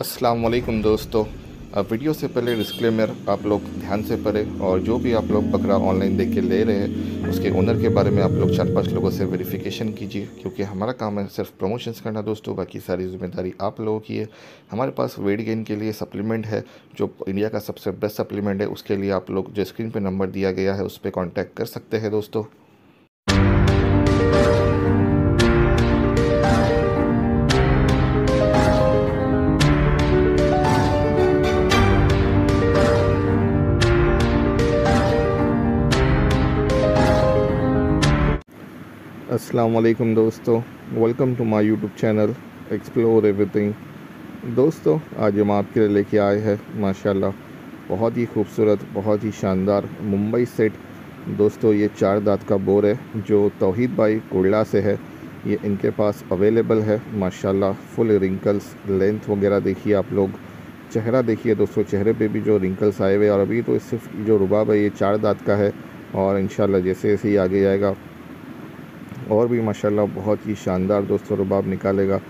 अस्सलाम वालेकुम दोस्तों वीडियो से पहले डिस्क्लेमर आप लोग ध्यान से पढ़ें और जो भी आप लोग बकरा ऑनलाइन देख के ले रहे हैं, उसके ओनर के बारे में आप लोग चार पाँच लोगों से वेरिफिकेशन कीजिए, क्योंकि हमारा काम है सिर्फ़ प्रमोशंस करना दोस्तों, बाकी सारी ज़िम्मेदारी आप लोगों की है। हमारे पास वेट गेन के लिए सप्लीमेंट है, जो इंडिया का सबसे बेस्ट सप्लीमेंट है, उसके लिए आप लोग जो स्क्रीन पर नंबर दिया गया है, उस पर कॉन्टैक्ट कर सकते हैं दोस्तों। अस्सलाम वालेकुम दोस्तों। Welcome to my YouTube channel explore everything दोस्तों, आज हम आपके लिए लेके आए हैं, माशाल्लाह। बहुत ही खूबसूरत, बहुत ही शानदार मुंबई सेट। दोस्तों, ये चार दांत का बोर है, जो तोहीद भाई कुड़ला से है। ये इनके पास अवेलेबल है, माशाल्लाह। फुल रिंकल्स लेंथ वगैरह देखिए आप लोग। चेहरा देखिए दोस्तों, चेहरे पे भी जो रिंकल्स आए हुए और अभी तो सिर्फ़ जो रुबाब है, ये चार दांत का है। और इन जैसे जैसे ही आगे जाएगा और भी माशाल्लाह बहुत ही शानदार दोस्तों रुबाब निकालेगा।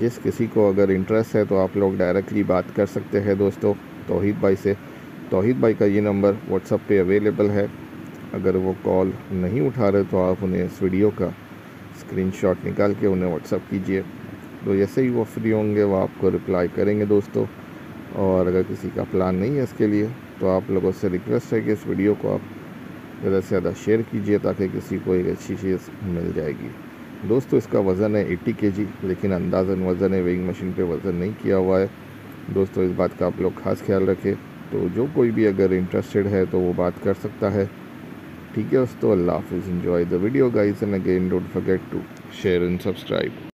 जिस किसी को अगर इंटरेस्ट है तो आप लोग डायरेक्टली बात कर सकते हैं दोस्तों। तोहीद भाई से। तोहीद भाई का ये नंबर व्हाट्सअप पे अवेलेबल है। अगर वो कॉल नहीं उठा रहे तो आप उन्हें इस वीडियो का स्क्रीनशॉट निकाल के उन्हें व्हाट्सअप कीजिए। तो जैसे ही वो फ्री होंगे, वो आपको रिप्लाई करेंगे दोस्तों। और अगर किसी का प्लान नहीं है इसके लिए तो आप लोगों से रिक्वेस्ट है कि इस वीडियो को आप ज़्यादा से ज़्यादा शेयर कीजिए ताकि किसी को एक अच्छी चीज़ मिल जाएगी। दोस्तों, इसका वज़न है 80 के लेकिन अंदाज़न वज़न है, वेइंग मशीन पे वज़न नहीं किया हुआ है। दोस्तों, इस बात का आप लोग खास ख्याल रखें। तो जो कोई भी अगर इंटरेस्टेड है तो वो बात कर सकता है। ठीक है, दोस्तों, अल्लाह हाफिज़। Enjoy the video guys and again don't forget to share and subscribe